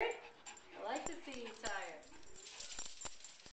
I like to see you tired.